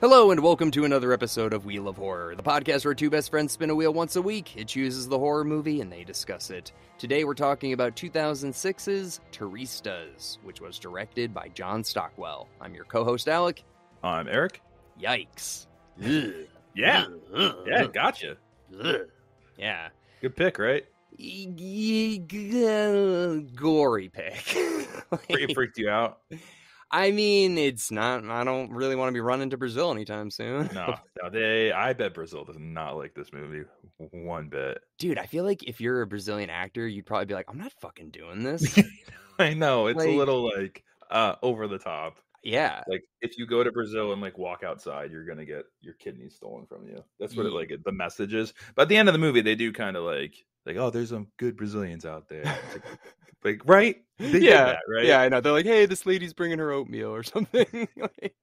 Hello, and welcome to another episode of Wheel of Horror, the podcast where two best friends spin a wheel once a week. It chooses the horror movie and they discuss it. Today we're talking about 2006's Turistas, which was directed by John Stockwell. I'm your co host, Alec. I'm Eric. Yikes. Yeah, yeah, gotcha. Yeah. Good pick, right? Gory pick. Pretty freaked you out. I mean, it's not. I don't really want to be running to Brazil anytime soon. No, no, they. I bet Brazil does not like this movie one bit. Dude, I feel like if you're a Brazilian actor, you'd probably be like, "I'm not fucking doing this." I know it's Like- a little like uh over the top. yeah, Like if you go to Brazil and like walk outside, you're gonna get your kidneys stolen from you. That's what it like the message is. But at the end of the movie, they do kind of like like oh, there's some good Brazilians out there. It's like, like, right? They yeah, that, right? yeah. I know. They're like, "Hey, this lady's bringing her oatmeal or something." like,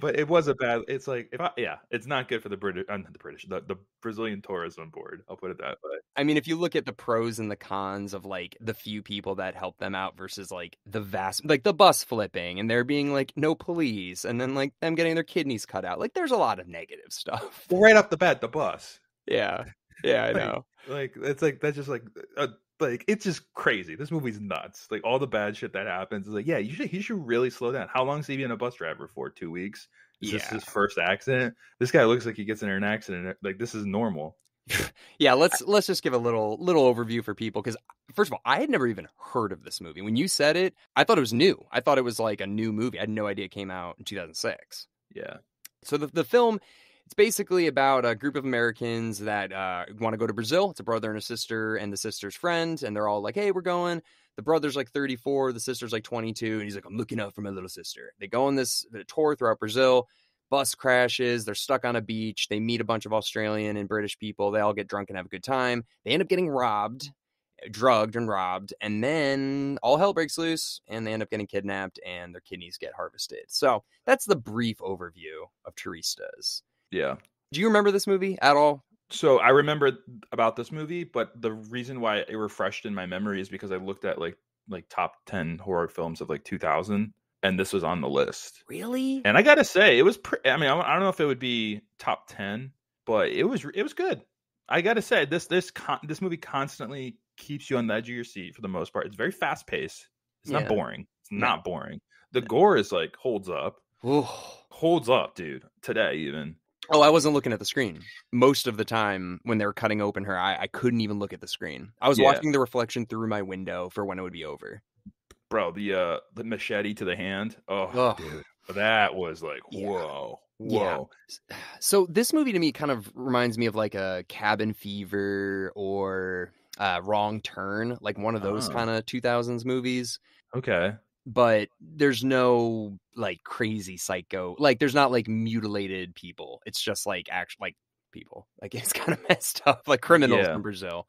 But it was a bad. It's like if I, yeah, it's not good for the British, uh, the British, the, the Brazilian tourism board. I'll put it that way. I mean, if you look at the pros and the cons of like the few people that help them out versus like the vast, like the bus flipping and there being like no police, and then like them getting their kidneys cut out, like there's a lot of negative stuff. Well, right off the bat, the bus. Yeah, yeah, I Like, know. Like it's like that's just like uh, like it's just crazy. This movie's nuts. Like all the bad shit that happens is like yeah, you should he should really slow down. How long's he been a bus driver for? Two weeks. Is this Yeah. his first accident? This guy looks like he gets in an accident. Like this is normal. Yeah, let's let's just give a little little overview for people because first of all, I had never even heard of this movie. When you said it, I thought it was new. I thought it was like a new movie. I had no idea it came out in 2006. Yeah. So the the film, it's basically about a group of Americans that uh, want to go to Brazil. It's a brother and a sister and the sister's friend, and they're all like, "Hey, we're going." The brother's like 34, the sister's like 22, and he's like, "I'm looking out for my little sister." They go on this tour throughout Brazil. Bus crashes. They're stuck on a beach. They meet a bunch of Australian and British people. They all get drunk and have a good time. They end up getting robbed, drugged and robbed, and then all hell breaks loose, and they end up getting kidnapped, and their kidneys get harvested. So that's the brief overview of Turistas. Yeah. Do you remember this movie at all? So I remember about this movie, but the reason why it refreshed in my memory is because I looked at like like top 10 horror films of like 2000 and this was on the list. Really? And I got to say it was pre- I mean I don't know if it would be top 10, but it was it was good. I got to say this this con- this movie constantly keeps you on the edge of your seat for the most part. It's very fast paced. It's Yeah. not boring. It's No. not boring. The gore is like holds up. Ooh. Holds up, dude. Today even. Oh, I wasn't looking at the screen. Most of the time when they were cutting open her eye, I couldn't even look at the screen. I was Yeah. watching the reflection through my window for when it would be over. Bro, the uh the machete to the hand. Oh, Ugh. dude. That was like Yeah. whoa. Yeah. Whoa. So this movie to me kind of reminds me of like a Cabin Fever or uh, Wrong Turn, like one of those Oh. kind of 2000s movies. Okay. But there's no like crazy psycho, like there's not like mutilated people. It's just like actual like people. Like it's kind of messed up, like criminals Yeah. in Brazil.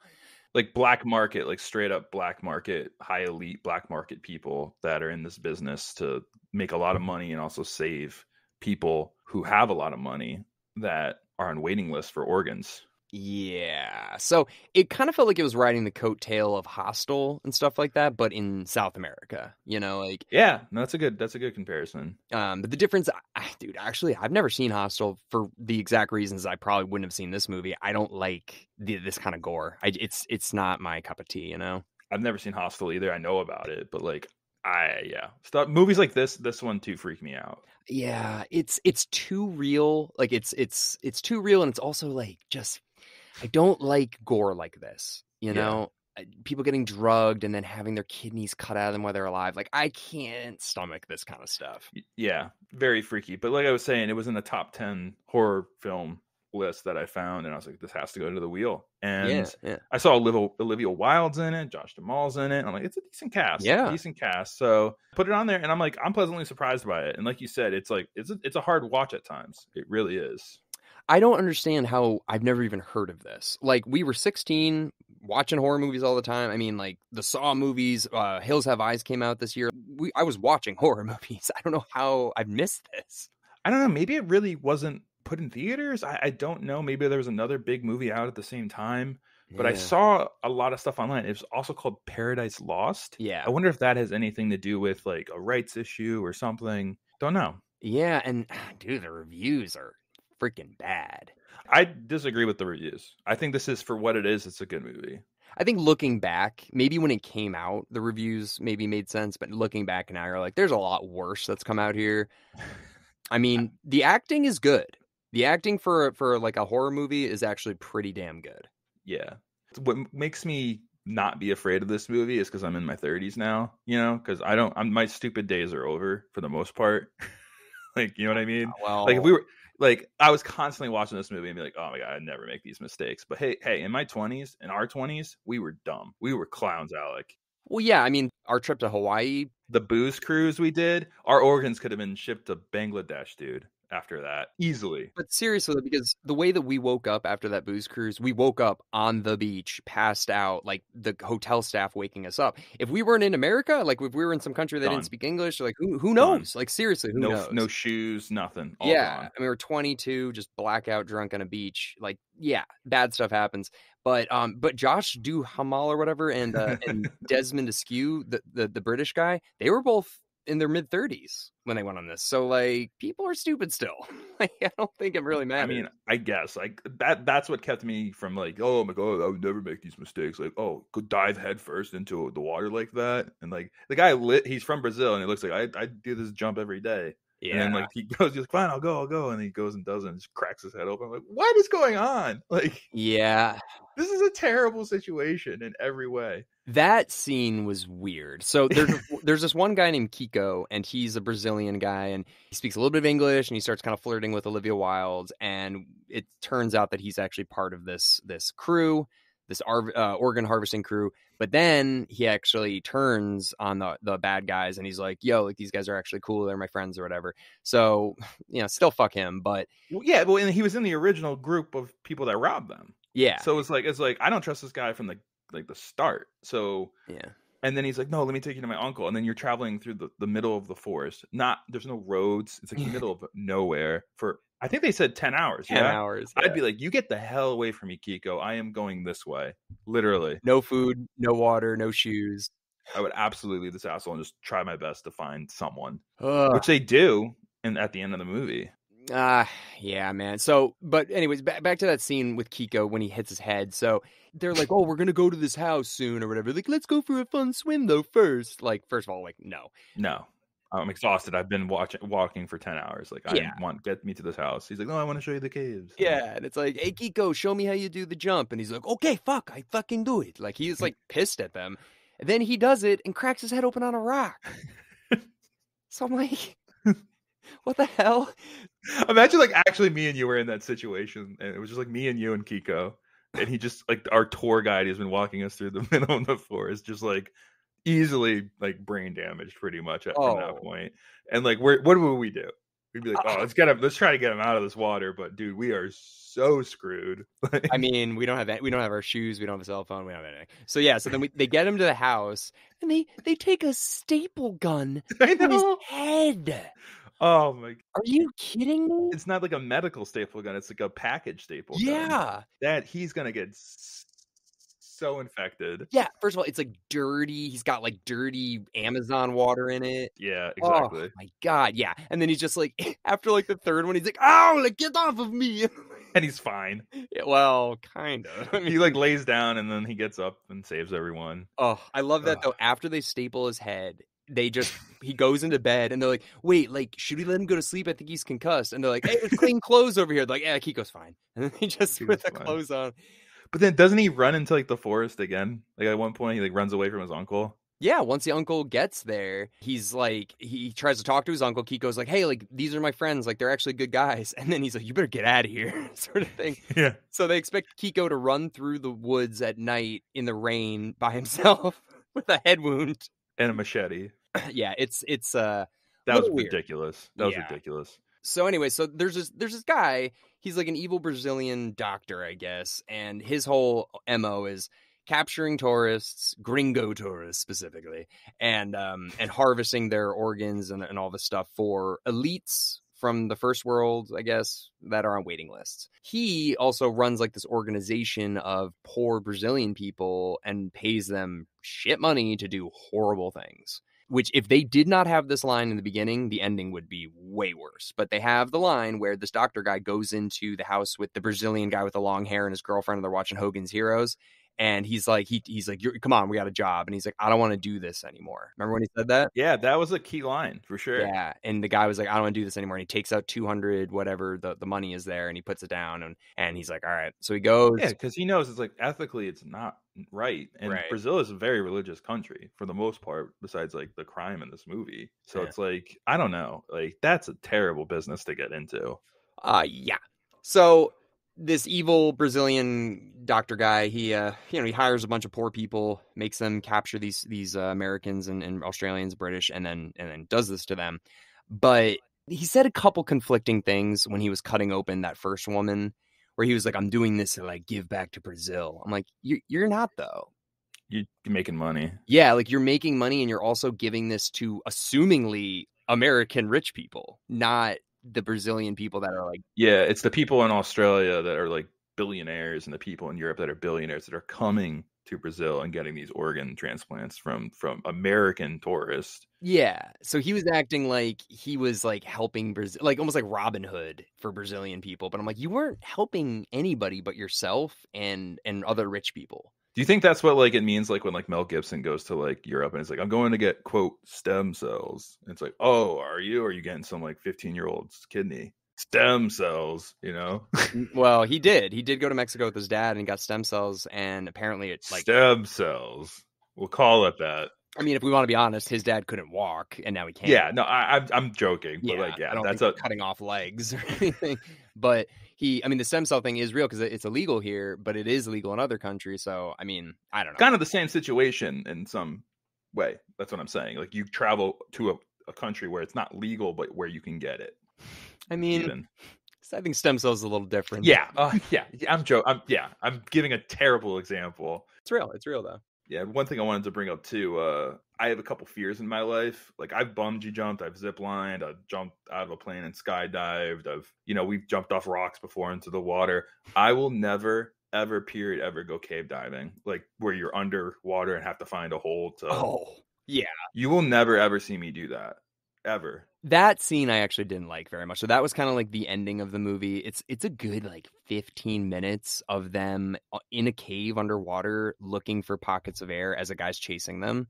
like black market, like straight up black market, high elite black market people that are in this business to make a lot of money and also save people who have a lot of money that are on waiting lists for organs. Yeah. So it kind of felt like it was riding the coattail of Hostel and stuff like that, but in South America. You know, like Yeah, no, that's a good that's a good comparison. Um, but the difference, I, dude, actually, I've never seen Hostel for the exact reasons I probably wouldn't have seen this movie. I don't like the, this kind of gore. I, it's it's not my cup of tea, you know. I've never seen Hostel either. I know about it, but like I yeah, stuff movies like this this one too freak me out. Yeah, it's it's too real. Like it's it's it's too real, and it's also like just I don't like gore like this. You Yeah. know, people getting drugged and then having their kidneys cut out of them while they're alive. Like I can't stomach this kind of stuff. Yeah, very freaky. But like I was saying, it was in the top 10 horror film list that I found and I was like this has to go to the wheel. And yeah, yeah. I saw Olivia, Olivia Wilde's in it, Josh Duhamel's in it. I'm like, it's a decent cast, Yeah. decent cast. So put it on there, and I'm like, I'm pleasantly surprised by it. And like you said, it's like it's a, it's a hard watch at times. It really is. I don't understand how I've never even heard of this. Like we were 16 watching horror movies all the time. I mean, like the Saw movies, uh, Hills Have Eyes came out this year. We, I was watching horror movies. I don't know how I've missed this. I don't know. Maybe it really wasn't put in theaters. I, I don't know. Maybe there was another big movie out at the same time. But I saw a lot of stuff online. It was also called Paradise Lost. Yeah. I wonder if that has anything to do with like a rights issue or something. Don't know. Yeah, and dude, the reviews are freaking bad. I disagree with the reviews. I think this is for what it is. It's a good movie. I think looking back, maybe when it came out, the reviews maybe made sense, but looking back now, you're like, there's a lot worse that's come out here. I mean, the acting is good. The acting for for like a horror movie is actually pretty damn good. Yeah. What makes me not be afraid of this movie is because I'm in my 30s now. You know, because I don't. I'm, my stupid days are over for the most part. like, you know what I mean? Well, Like if we were like I was constantly watching this movie and be like, oh my god, I'd never make these mistakes. But hey, hey, in my 20s, in our 20s, we were dumb. We were clowns, Alec. well, yeah. I mean, our trip to Hawaii. The booze cruise we did, our organs could have been shipped to Bangladesh, dude. After that, easily. But seriously, because the way that we woke up after that booze cruise, we woke up on the beach, passed out, like the hotel staff waking us up. If we weren't in America, like if we were in some country that Done. didn't speak English, like who who Done. knows? Like seriously, who no, knows? no shoes, nothing. All yeah, gone. I mean, we were 22, just blackout drunk on a beach. Like, yeah, bad stuff happens. But um, but Josh Duhamel or whatever, and uh, and Desmond Askew, the, the the British guy, they were both in their mid 30s when they went on this. So like, people are stupid still. like, I don't think it really mad. I mean, I guess like that. That's what kept me from like, oh my god, I would never make these mistakes. Like, oh, go dive headfirst into the water like that, and like the guy lit. He's from Brazil, and it looks like I I do this jump every day. Yeah, And then like he goes, he's like, fine, I'll go, I'll go, and he goes and does it, and just cracks his head open. I'm like, what is going on? Like, yeah. this is a terrible situation in every way. That scene was weird. So there's there's this one guy named Kiko, and he's a Brazilian guy, and he speaks a little bit of English, and he starts kind of flirting with Olivia Wilde, and it turns out that he's actually part of this this crew, this ar- uh, organ harvesting crew. But then he actually turns on the the bad guys, and he's like, "Yo, like these guys are actually cool. They're my friends or whatever." So you know, still fuck him, but Well, yeah, well, and he was in the original group of people that robbed them. yeah, So it's like it's like I don't trust this guy from the like the start. So yeah, and then he's like, no, let me take you to my uncle. And then you're traveling through the, the middle of the forest. Not there's no roads. It's like the middle of nowhere for I think they said ten hours. ten yeah. hours. I'd be like, you get the hell away from me, Kiko. I am going this way. Literally. no food, no water, no shoes. I would absolutely leave this asshole and just try my best to find someone. Ugh. Which they do and at the end of the movie. Ah, yeah, man. So, but anyways, back back to that scene with Kiko when he hits his head. So they're like, "Oh, we're gonna go to this house soon or whatever." Like, let's go for a fun swim though first. Like, first of all, like, no. No. I'm exhausted. I've been watching walking for ten hours. Like I Yeah. want get me to this house. He's like, No, I want to show you the caves. Yeah, and it's like, "Hey, Kiko, show me how you do the jump." And he's like, "Okay, fuck, I fucking do it." Like he's like pissed at them. And then he does it and cracks his head open on a rock. so I'm like, what the hell? Imagine like actually me and you were in that situation, and it was just like me and you and Kiko, and he just like our tour guide has been walking us through the middle of the forest, just like easily like brain damaged pretty much at, from that Oh. point. And like, where what would we do? We'd be like, oh, uh, let's get him, let's try to get him out of this uh, water, but dude, we are so screwed. I mean, we don't have any- we don't have our shoes, we don't have a cell phone, we don't have anything. So yeah, so then we, they get him to the house, and they they take a staple gun to his head. Oh my! God. Are you kidding me? It's not like a medical staple gun; it's like a package staple. gun. Yeah, that he's gonna get so infected. yeah. First of all, it's like dirty. He's got like dirty Amazon water in it. Yeah, oh exactly. Oh my god, yeah. And then he's just like, after like the third one, he's like, "Oh, like get off of me." And he's fine. yeah, well, kind of. I mean, he like lays down and then he gets up and saves everyone. Oh, I love that Ugh. though. After they staple his head, they just he goes into bed and they're like, "Wait, like, should we let him go to sleep? I think he's concussed." And they're like, "Hey, clean clothes over here." They're like, "Yeah, Kiko's fine." And then he just Kiko's put the fine. clothes on. But then doesn't he run into like the forest again? Like at one point he like runs away from his uncle. Yeah, once the uncle gets there, he's like, he tries to talk to his uncle. Kiko's like, "Hey, like, these are my friends. Like, they're actually good guys." And then he's like, "You better get out of here," sort of thing. Yeah. So they expect Kiko to run through the woods at night in the rain by himself with a head wound. And a machete. yeah, it's it's uh That was weird. ridiculous. That was Yeah. ridiculous. So anyway, so there's this there's this guy. He's like an evil Brazilian doctor, I guess, and his whole mo is capturing tourists, gringo tourists specifically, and um and harvesting their organs and, and all this stuff for elites from the first world, I guess, that are on waiting lists. He also runs like this organization of poor Brazilian people and pays them shit money to do horrible things. Which if they did not have this line in the beginning, the ending would be way worse. But they have the line where this doctor guy goes into the house with the Brazilian guy with the long hair and his girlfriend, and they're watching Hogan's Heroes. And he's like, he, he's like, You're, come on, we got a job. And he's like, I don't want to do this anymore. Remember when he said that? Yeah, that was a key line for sure. Yeah. And the guy was like, I don't want to do this anymore. And he takes out 200, whatever the, the money is there, and he puts it down. And, and he's like, All right. So he goes. Yeah, because he knows it's like ethically it's not right. And Right. Brazil is a very religious country for the most part, besides like the crime in this movie. So Yeah. it's like, I don't know. Like that's a terrible business to get into. Uh yeah. So this evil Brazilian doctor guy, he uh you know, he hires a bunch of poor people, makes them capture these these uh, Americans and, and Australians, British, and then and then does this to them. But he said a couple conflicting things when he was cutting open that first woman, where he was like, I'm doing this to like give back to Brazil. I'm like, you you're not though. You're making money. Yeah, like you're making money and you're also giving this to assumingly American rich people, not the Brazilian people that are like Yeah, it's the people in Australia that are like billionaires and the people in Europe that are billionaires that are coming to Brazil and getting these organ transplants from from American tourists. Yeah. So he was acting like he was like helping Brazil, like almost like Robin Hood for Brazilian people. But I'm like, you weren't helping anybody but yourself and and other rich people. Do you think that's what like it means like when like Mel Gibson goes to like Europe and it's like I'm going to get quote stem cells. And it's like, "Oh, are you? Are you getting some like 15-year-old's kidney?" Stem cells, you know? Well, he did. He did go to Mexico with his dad and got stem cells. And apparently, it's like, Stem cells. We'll call it that. I mean, if we want to be honest, his dad couldn't walk, and now he can't. Yeah, no, I, I'm I'm joking, but yeah, like, yeah, I don't that's a cutting off legs or anything. But he, I mean, the stem cell thing is real because it's illegal here, but it is legal in other countries. So, I mean, I don't know. kind of the same situation in some way. That's what I'm saying. Like you travel to a, a country where it's not legal, but where you can get it. I mean, Even. I think stem cells is a little different. Yeah, uh, yeah. I'm joking. I'm yeah. I'm giving a terrible example. it's real. It's real though. Yeah, one thing I wanted to bring up too. Uh, I have a couple fears in my life. Like I've bungee jumped, I've zip lined, I've jumped out of a plane and skydived. I've you know we've jumped off rocks before into the water. I will never ever period ever go cave diving like where you're underwater and have to find a hole to Oh, yeah. You will never ever see me do that. Ever. That scene I actually didn't like very much. So that was kind of like the ending of the movie. It's it's a good like 15 minutes of them uh, in a cave underwater looking for pockets of air as a guy's chasing them.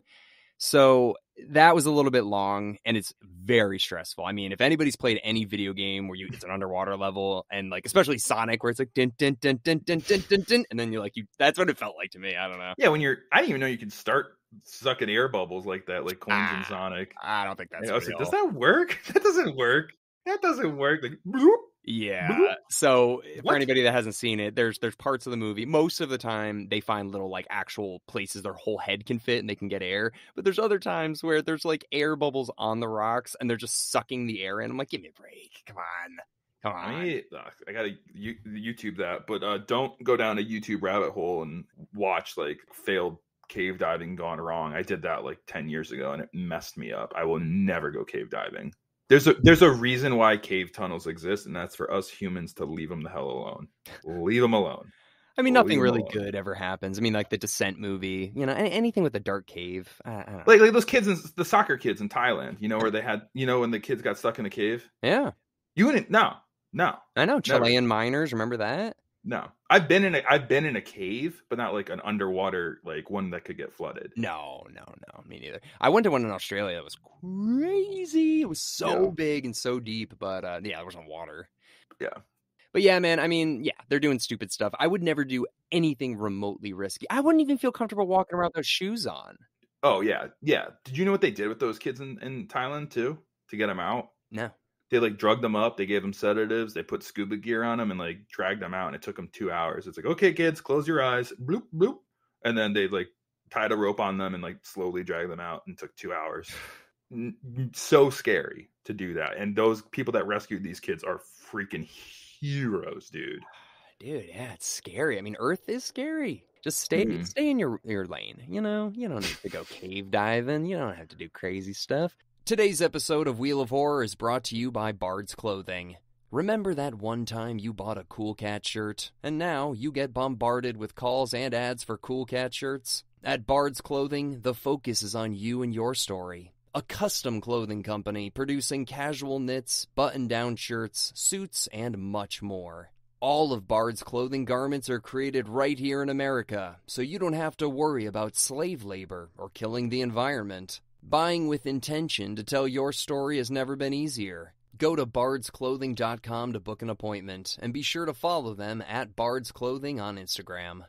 So that was a little bit long and it's very stressful. I mean, if anybody's played any video game where you it's an underwater level and like especially Sonic where it's like din din din din din din din, din and then you're like you that's what it felt like to me. I don't know. Yeah, when you're I didn't even know you could start sucking air bubbles like that, like coins Ah, and Sonic. I don't think that's I was real. like, does that work? That doesn't work. That doesn't work. Like bloop. Yeah. Bloop. So for anybody that hasn't seen it, there's there's parts of the movie. Most of the time, they find little like actual places their whole head can fit and they can get air. But there's other times where there's like air bubbles on the rocks and they're just sucking the air in. I'm like, give me a break. Come on, come on. I mean, I gotta YouTube that, but uh, don't go down a YouTube rabbit hole and watch like failed cave diving gone wrong. I did that like ten years ago, and it messed me up. I will never go cave diving. There's a there's a reason why cave tunnels exist, and that's for us humans to leave them the hell alone. Leave them alone. I mean, nothing really good ever happens. I mean, like the Descent movie, you know, anything with a dark cave. I, I don't know. Like like those kids, in, the soccer kids in Thailand. You know where they had you know when the kids got stuck in a cave. yeah, You wouldn't no no I know. Never. Chilean miners, remember that? No. I've been in a I've been in a cave, but not like an underwater like one that could get flooded. No, no, no, me neither. I went to one in Australia that was crazy. It was so Yeah. big and so deep, but uh, yeah, there wasn't water. Yeah. But yeah, man, I mean, yeah, they're doing stupid stuff. I would never do anything remotely risky. I wouldn't even feel comfortable walking around with those shoes on. Oh yeah, yeah. Did you know what they did with those kids in, in Thailand too to get them out? No. They like drugged them up. They gave them sedatives. They put scuba gear on them and like dragged them out. And it took them two hours. It's like, okay, kids, close your eyes. Bloop bloop. And then they like tied a rope on them and like slowly dragged them out and took two hours. So scary to do that. And those people that rescued these kids are freaking heroes, dude. Dude, yeah, it's scary. I mean, Earth is scary. Just stay Mhm. stay in your your lane. You know, you don't need to go cave diving. You don't have to do crazy stuff. Today's episode of Wheel of Horror is brought to you by Bard's Clothing. Remember that one time you bought a Cool Cat shirt, and now you get bombarded with calls and ads for Cool Cat shirts? At Bard's Clothing, the focus is on you and your story. a custom clothing company producing casual knits, button down shirts, suits, and much more. All of Bard's clothing garments are created right here in America, so you don't have to worry about slave labor or killing the environment. Buying with intention to tell your story has never been easier. Go to bardsclothing.com to book an appointment and be sure to follow them at bardsclothing on Instagram.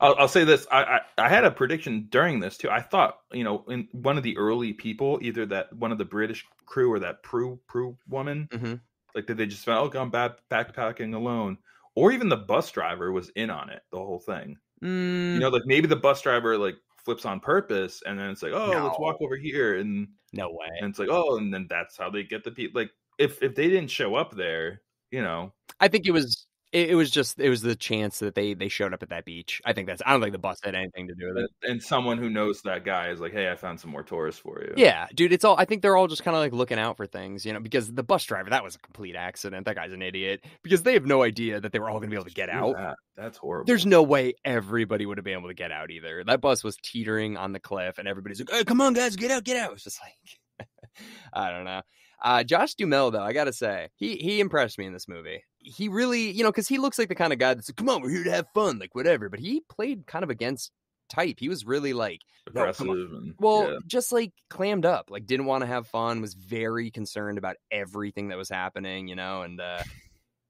I'll, I'll say this: I, I, I had a prediction during this too. I thought, you know, in one of the early people, either that one of the British crew or that Prue Prue woman, Mhm. like did they just felt, oh, I'm back backpacking alone, or even the bus driver was in on it, the whole thing. Mm, You know, like maybe the bus driver like flips on purpose, and then it's like, oh, let's walk over here, and no way. and it's like, oh, and then that's how they get the people. Like if if they didn't show up there, you know, I think it was it, it was just it was the chance that they they showed up at that beach. I think that's I don't think the bus had anything to do with it. and someone who knows that guy is like, hey, I found some more tourists for you. Yeah, dude, it's all I think they're all just kind of like looking out for things, you know, because the bus driver, that was a complete accident. That guy's an idiot because they have no idea that they were all going to be able to get out. that. That's horrible. There's no way everybody would have been able to get out either. That bus was teetering on the cliff and everybody's like, "Hey, come on guys, get out, get out." It's just like I don't know. Uh, Josh Duhamel, though, I gotta say, he he impressed me in this movie. He really, you know, because he looks like the kind of guy that's like, "Come on, we're here to have fun," like whatever. But he played kind of against type. He was really like, aggressive come and well, yeah. just like clammed up, like didn't want to have fun, was very concerned about everything that was happening, you know, and uh,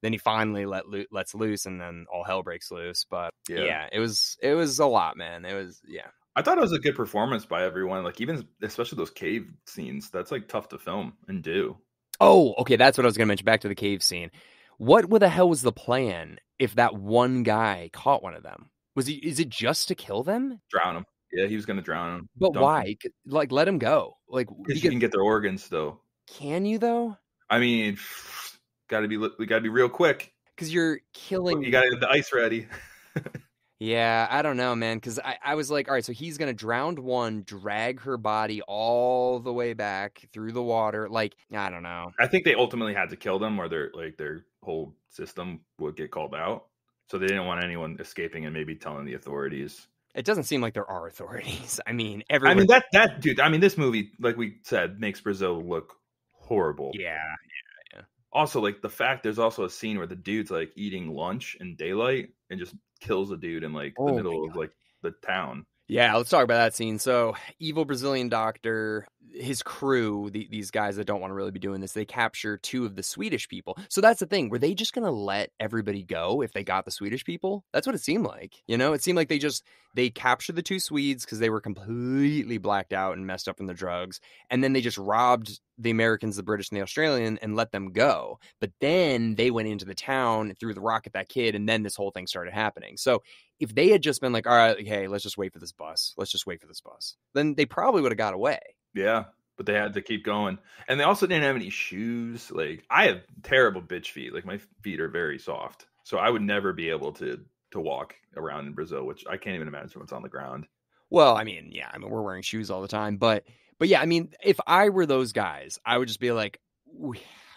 then he finally let loo- lets loose, and then all hell breaks loose. But Yeah. yeah. it was it was a lot, man. It was yeah. I thought it was a good performance by everyone. Like even especially those cave scenes. That's like tough to film and do. Oh, okay, that's what I was gonna mention. Back to the cave scene. What the hell was the plan if that one guy caught one of them? Was he? Is it just to kill them? Drown them. Yeah, he was gonna drown them. But why? C- Like, let him go. Like, Because because- you can get their organs though. can you though? I mean, got to be we got to be real quick. Because you're killing. You got to get the ice ready. Yeah, I don't know, man. Because I, I was like, all right, so he's gonna drown one, drag her body all the way back through the water. Like, I don't know. I think they ultimately had to kill them, or their like their whole system would get called out. So they didn't want anyone escaping and maybe telling the authorities. It doesn't seem like there are authorities. I mean, every I mean that that dude. I mean this movie, like we said, makes Brazil look horrible. yeah, Also, like the fact there's also a scene where the dude's like eating lunch in daylight and just kills a dude in like Oh the middle of like the town. Yeah, let's talk about that scene. So, evil Brazilian doctor, his crew, the, these guys that don't want to really be doing this, they capture two of the Swedish people. So that's the thing. Were they just going to let everybody go if they got the Swedish people? That's what it seemed like. You know, it seemed like they just they captured the two Swedes because they were completely blacked out and messed up from the drugs, and then they just robbed the Americans, the British, and the Australian, and let them go. But then they went into the town, threw the rock at that kid, and then this whole thing started happening. So if they had just been like, all right, hey, let's just wait for this bus, let's just wait for this bus, then they probably would have got away. Yeah, but they had to keep going, and they also didn't have any shoes. Like I have terrible bitch feet. Like my feet are very soft, so I would never be able to to walk around in Brazil, which I can't even imagine what's on the ground. Well, I mean, yeah, I mean, we're wearing shoes all the time, but but yeah, I mean, if I were those guys, I would just be like,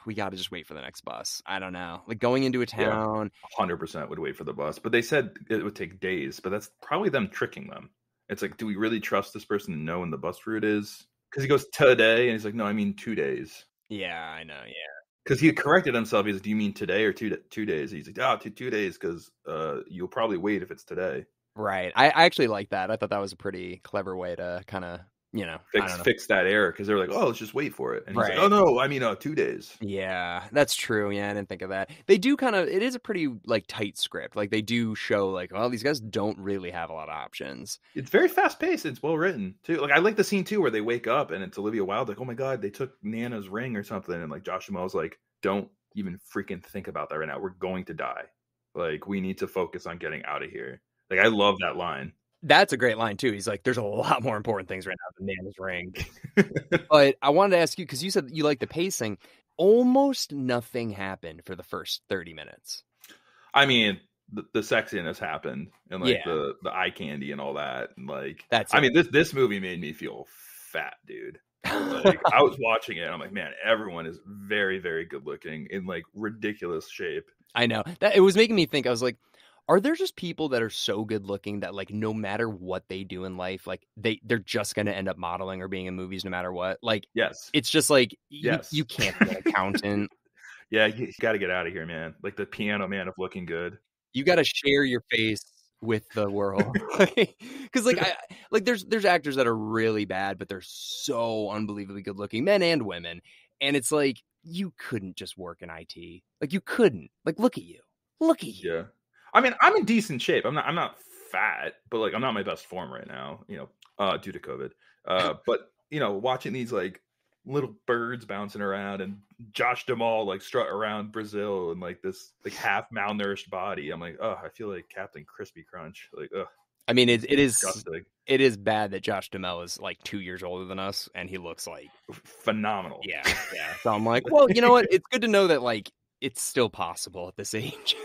we, got to just wait for the next bus. I don't know, like going into a town. Hundred percent would wait for the bus, but they said it would take days. But that's probably them tricking them. It's like, do we really trust this person to know when the bus route is? Because he goes today, and he's like, no, I mean two days. Yeah, I know. Yeah, Because he corrected himself. He's like, do you mean today or two two days? He's like, oh, two two days, because uh, you'll probably wait if it's today. right. I, I actually like that. I thought that was a pretty clever way to kind of, you know, Fix know. fix that error because they're like, oh, let's just wait for it. And he's like, oh no, I mean, uh, two days. Yeah, that's true. Yeah, I didn't think of that. They do kind of. It is a pretty like tight script. Like they do show like, well, these guys don't really have a lot of options. It's very fast paced. It's well written too. Like I like the scene too where they wake up and it's Olivia Wilde. Like, oh my god, they took Nana's ring or something, and like Josh Duhamel's like, don't even freaking think about that right now. We're going to die. Like we need to focus on getting out of here. Like I love that line. That's a great line too. He's like, "There's a lot more important things right now than Nana's ring." but I wanted to ask you because you said you like the pacing. Almost nothing happened for the first thirty minutes. I mean, the, the sexiness happened and like Yeah. the the eye candy and all that. And like, That's. I it. mean, this this movie made me feel fat, dude. Like I was watching it, and I'm like, man, everyone is very, very good looking in like ridiculous shape. I know that it was making me think. I was like, Are there just people that are so good looking that like no matter what they do in life, like they they're just gonna end up modeling or being in movies no matter what? Like Yes. it's just like Yes. you, you can't be an accountant. Yeah, you, got to get out of here, man. Like the piano man of looking good. you got to share your face with the world because like i like there's there's actors that are really bad but they're so unbelievably good looking men and women and it's like you couldn't just work in it like you couldn't like look at you look at you Yeah. I mean, I'm in decent shape. I'm not. I'm not fat, but like I'm not my best form right now. You know, uh, due to COVID. Uh, but you know, watching these like little birds bouncing around and Josh Duhamel like strut around Brazil and like this like half malnourished body. I'm like, oh, I feel like Captain Crispy Crunch. Like, ugh, i mean it, it is disgusting. it is bad that josh Duhamel is like two years older than us and he looks like Phenomenal. yeah yeah so i'm like well you know what it's good to know that like it's still possible at this age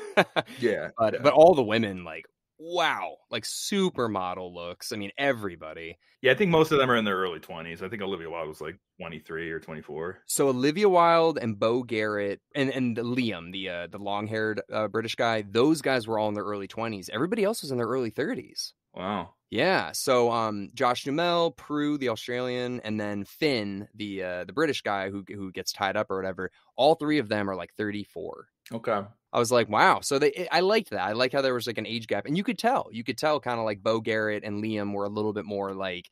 Yeah. but yeah. but all the women like wow like supermodel looks i mean everybody yeah, I think most of them are in their early 20s. I think Olivia Wilde was like 23 or 24. So Olivia Wilde and Beau Garrett and and Liam, the uh, the long haired uh, British guy, those guys were all in their early twenties. Everybody else was in their early thirties. Wow. Yeah. So um, Josh Duhamel, Prue, the Australian, and then Finn, the uh, the British guy who who gets tied up or whatever. All three of them are like thirty four. Okay. I was like, wow. So they, I liked that. I like how there was like an age gap, and you could tell, you could tell, kind of like Beau Garrett and Liam were a little bit more like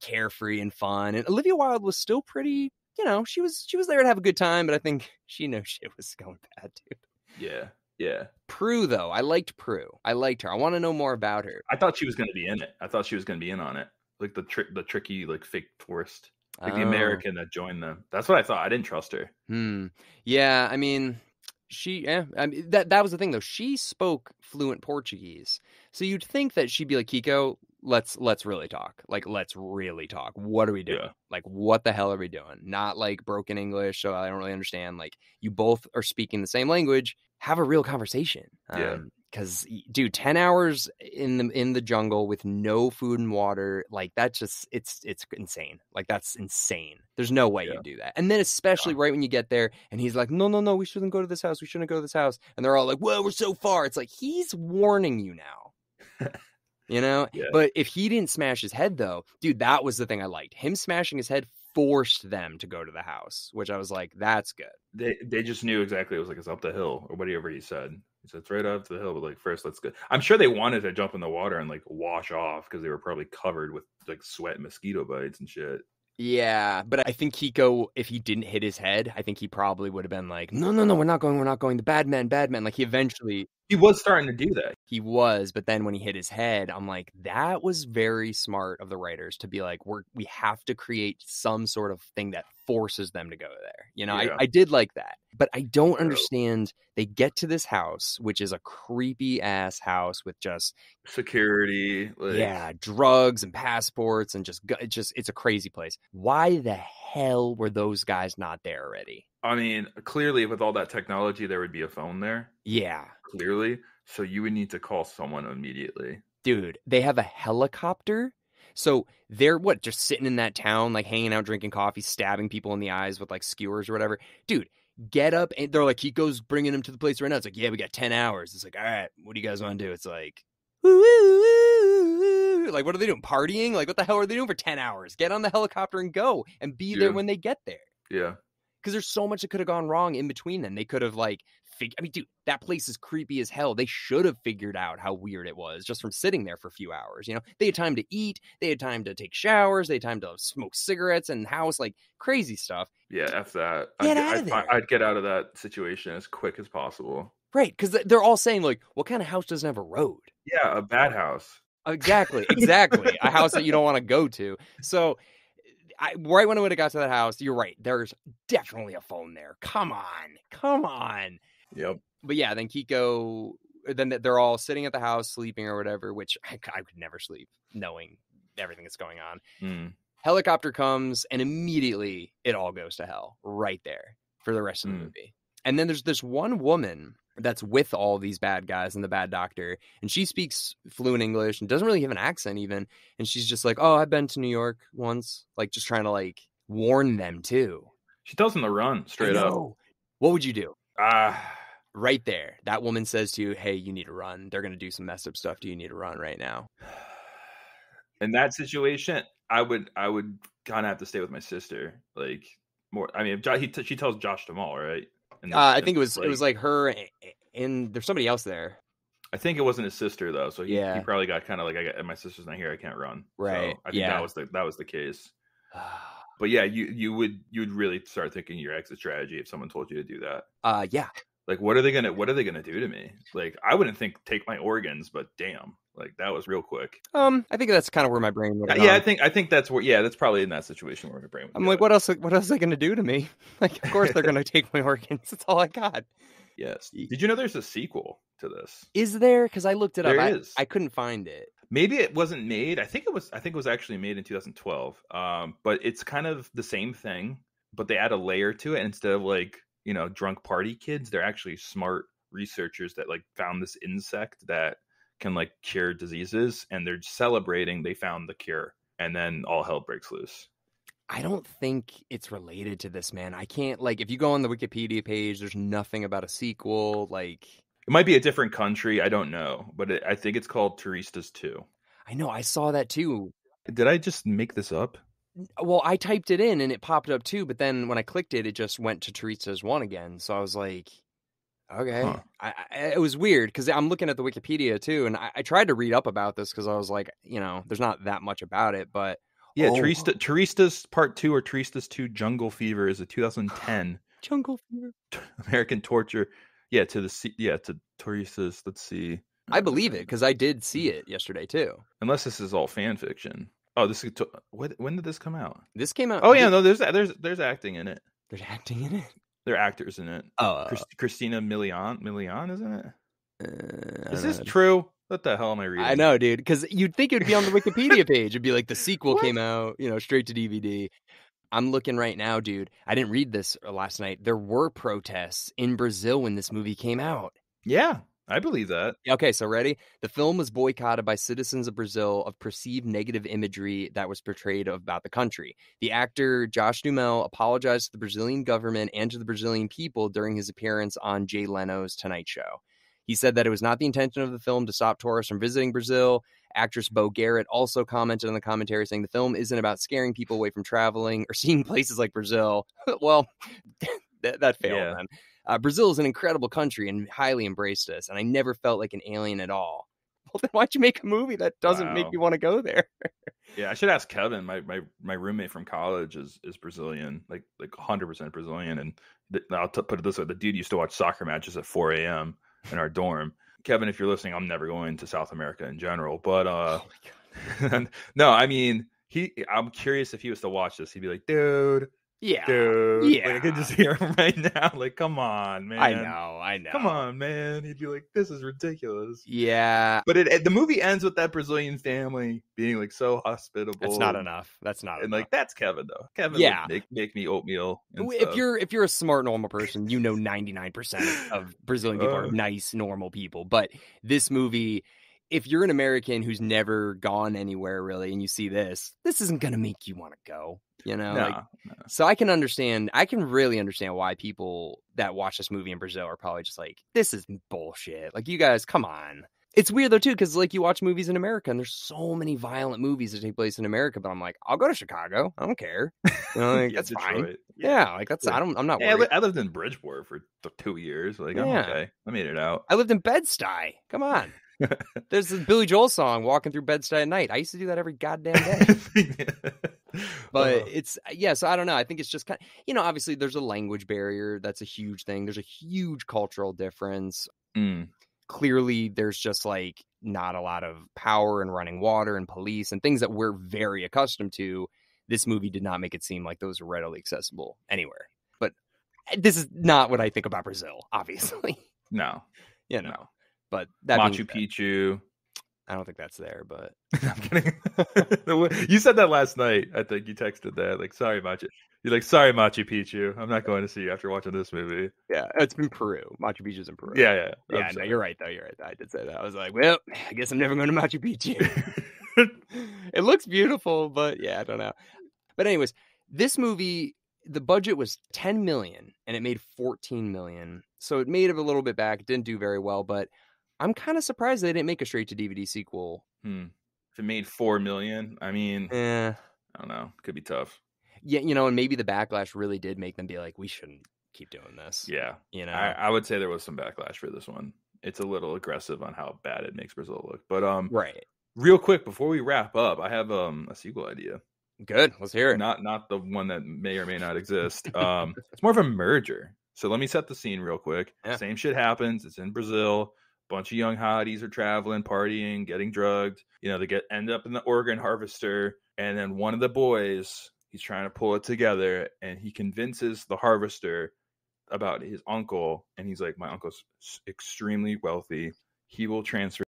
carefree and fun, and Olivia Wilde was still pretty. You know, she was she was there to have a good time, but I think she knows shit was going bad too. Yeah. Yeah. Prue though, I liked Prue. I liked her. I want to know more about her. I thought she was going to be in it. I thought she was going to be in on it. Like the trick, the tricky, like fake tourist, like the Oh. American that joined them. That's what I thought. I didn't trust her. Hmm. Yeah, I mean, she. Yeah, I mean that that was the thing though. She spoke fluent Portuguese, so you'd think that she'd be like Kiko. Let's let's really talk. Like let's really talk. What are we doing? Yeah. Like what the hell are we doing? Not like broken English, so I don't really understand. Like you both are speaking the same language. Have a real conversation. Yeah. Um, because dude, ten hours in the in the jungle with no food and water, like that's just it's it's insane. Like that's insane. There's no way Yeah. you do that. And then especially right when you get there, and he's like, no, no, no, we shouldn't go to this house. We shouldn't go to this house. And they're all like, well, we're so far. It's like he's warning you now. You know, Yeah. but if he didn't smash his head, though, dude, that was the thing I liked. Him smashing his head forced them to go to the house, which I was like, that's good. They they just knew exactly. It was like it's up the hill or whatever he said. He said it's right up the hill, but like first let's go. I'm sure they wanted to jump in the water and like wash off because they were probably covered with like sweat and mosquito bites and shit. Yeah, but I think Kiko, if he didn't hit his head, I think he probably would have been like, no, no, no, we're not going, we're not going. The bad men, bad men. Like he eventually He was starting to do that. he was, but then when he hit his head, I'm like, that was very smart of the writers to be like, we're we have to create some sort of thing that forces them to go there. You know, Yeah. I, I did like that. But I don't understand. They get to this house, which is a creepy ass house with just Security, like, yeah, drugs and passports and just it's just it's a crazy place. Why the hell were those guys not there already? I mean, clearly with all that technology, there would be a phone there. Yeah, Clearly, so you would need to call someone immediately. dude, they have a helicopter. So they're what just sitting in that town, like hanging out, drinking coffee, stabbing people in the eyes with like skewers or whatever. Dude, get up and they're like, Kiko's bringing him to the place right now. It's like, yeah, we got 10 hours. It's like, all right, what do you guys want to do? It's like, like, what are they doing? Partying? Like, what the hell are they doing for 10 hours? Get on the helicopter and go and be there when they get there. Yeah, Because there's so much that could have gone wrong in between them. They could have like, fig- I mean, dude, that place is creepy as hell. They should have figured out how weird it was just from sitting there for a few hours. You know, they had time to eat, they had time to take showers, they had time to smoke cigarettes and house, like crazy stuff. yeah. F that. Get I'd, out of I'd, there. I'd get out of that situation as quick as possible. Right? Because they're all saying like, what kind of house doesn't have a road? Yeah, a bad house. Exactly, exactly. a house that you don't want to go to. So, I, right when I would have got to that house, you're right. There's definitely a phone there. Come on, come on. Yep. but yeah, then Kiko, then they're all sitting at the house sleeping or whatever, which I, I could never sleep knowing everything that's going on. Mm. Helicopter comes and immediately it all goes to hell right there for the rest of the Mm. movie. And then there's this one woman that's with all these bad guys and the bad doctor, and she speaks fluent English and doesn't really have an accent even. And she's just like, "Oh, I've been to New York once," like just trying to like warn them too. She tells them to run straight up. What would you do? Ah, right there, that woman says to you, "Hey, you need to run. They're going to do some messed up stuff. Do you need to run right now?" In that situation, I would I would kind of have to stay with my sister. Like more, I mean, t- she tells Josh Duhamel, right? And Uh, I think it was it was like her a- a- and there's somebody else there. I think it wasn't his sister though, so he, Yeah. he probably got kind of like I got, my sister's not here, I can't run. So Right, I think yeah. that was the that was the case. But yeah, you you would you would really start thinking your exit strategy if someone told you to do that. uh, yeah, Like, what are they gonna what are they gonna do to me? Like, I wouldn't think take my organs, but damn, like that was real quick. um, I think that's kind of where my brain would. Yeah, I think I think that's where yeah, that's probably in that situation where my brain. Would I'm like, what else? What else are they going to do to me? Like, of course they're going to take my organs. That's all I got. Yes. Did you know there's a sequel to this? Is there? Because I looked it There up. I, is. I couldn't find it. Maybe it wasn't made. I think it was. I think it was actually made in 2012. Um, but it's kind of the same thing, but they add a layer to it. And instead of like you know drunk party kids, they're actually smart researchers that like found this insect that can like cure diseases, and they're celebrating they found the cure, and then all hell breaks loose. I don't think it's related to this, man. I can't like if you go on the Wikipedia page, there's nothing about a sequel. Like, It might be a different country. I don't know, but it, I think it's called Turistas 2. I know I saw that too. Did I just make this up? Well, I typed it in and it popped up too, but then when I clicked it, it just went to Turistas one again. So I was like, okay. Huh. I, I, it was weird because I'm looking at the Wikipedia too, and I, I tried to read up about this because I was like, you know, there's not that much about it, but Yeah, Oh. Turistas Part 2 or Turistas 2 Jungle Fever is a 2010 Jungle Fever. American torture. Yeah, to the sea- yeah, to Turistas, let's see. I believe it because I did hmm. see it yesterday too. Unless this is all fan fiction. Oh, this is what, when did this come out? This came out. Oh yeah, no, there's there's there's acting in it. there's acting in it. There are actors in it. Oh, Chris, Christina Milian, Milian, isn't it? uh, Is this know. true? What the hell am I reading? I know, dude. Because you'd think it would be on the Wikipedia page. It'd be like the sequel What? came out, you know, straight to DVD. I'm looking right now, dude. I didn't read this uh, last night. There were protests in Brazil when this movie came out. Yeah, I believe that. Okay, so ready? The film was boycotted by citizens of Brazil of perceived negative imagery that was portrayed about the country. The actor Josh Duhamel apologized to the Brazilian government and to the Brazilian people during his appearance on Jay Leno's Tonight Show. He said that it was not the intention of the film to stop tourists from visiting Brazil. Actress Beau Garrett also commented in the commentary saying the film isn't about scaring people away from traveling or seeing places like Brazil. well, that, that failed Yeah. then. Uh, Brazil is an incredible country and highly embraced us, and I never felt like an alien at all. Well, then why'd you make a movie that doesn't make Wow. you want to go there? Yeah, I should ask Kevin. My my my roommate from college is is Brazilian, like like hundred percent Brazilian. And th- I'll t- put it this way: the dude used to watch soccer matches at four a.m. in our dorm. Kevin, if you're listening, I'm never going to South America in general, but uh, oh no, I mean he. I'm curious if he was to watch this, he'd be like, dude, Yeah, dude, like, I could just hear him right now. Like, come on, man, I know, I know. come on, man. He'd be like, this is ridiculous. Yeah, But it, it- the movie ends with that Brazilian family being like so hospitable. that's not enough. That's not and enough. like that's Kevin though. Kevin Yeah. make make me oatmeal. if stuff. you're if you're a smart normal person, you know 99% of Brazilian people are nice normal people. But this movie, if you're an American who's never gone anywhere really and you see this, this isn't going to make you want to go, you know? no, Like so I can understand I can really understand why people that watch this movie in Brazil are probably just like this is bullshit. Like you guys, come on. It's weird though too cuz like you watch movies in America and there's so many violent movies that take place in America, but I'm like, I'll go to Chicago. I don't care. You know, like, Yeah, that's fine. Detroit. Yeah, like that's I don't I'm not Yeah, worried. I lived in Bridgeport for two years. Like I'm okay. I made it out. I lived in Bed-Stuy. Come on. There's this Billy Joel song, Walking Through Bed-Stuy at Night. I used to do that every goddamn day. But Uh, it's, yeah, so I don't know. I think it's just kind of, you know, obviously there's a language barrier. That's a huge thing. There's a huge cultural difference. mm, Clearly, there's just like not a lot of power and running water and police and things that we're very accustomed to. This movie did not make it seem like those are readily accessible anywhere. But eh, this is not what I think about Brazil, obviously. no, you know, no. But that Machu Picchu. I don't think that's there, but I'm kidding. you said that last night. I think you texted that. Like, sorry, Machu. You're like, sorry, Machu Picchu. I'm not going to see you after watching this movie. yeah, it's in Peru. Machu Picchu's in Peru. Yeah, yeah. I'm yeah. No, sorry. you're right though. You're right. I did say that. I was like, well, I guess I'm never going to Machu Picchu. it looks beautiful, but yeah, I don't know. But anyways, this movie the budget was 10 million and it made 14 million. So it made it a little bit back. It didn't do very well, but I'm kind of surprised they didn't make a straight to DVD sequel. Hmm. If it made four million, I mean, Eh. I don't know. Could be tough. Yeah, you know, and maybe the backlash really did make them be like, we shouldn't keep doing this. Yeah, You know, I, I would say there was some backlash for this one. It's a little aggressive on how bad it makes Brazil look. But um, right. real quick before we wrap up, I have um a sequel idea. Good. Let's hear it. Not not the one that may or may not exist. Um, it's more of a merger. So let me set the scene real quick. Yeah. Same shit happens. It's in Brazil. Bunch of young hotties are traveling, partying, getting drugged. You know, they get end up in the organ harvester, and then one of the boys, he's trying to pull it together, and he convinces the harvester about his uncle, and he's like, "My uncle's extremely wealthy. He will transfer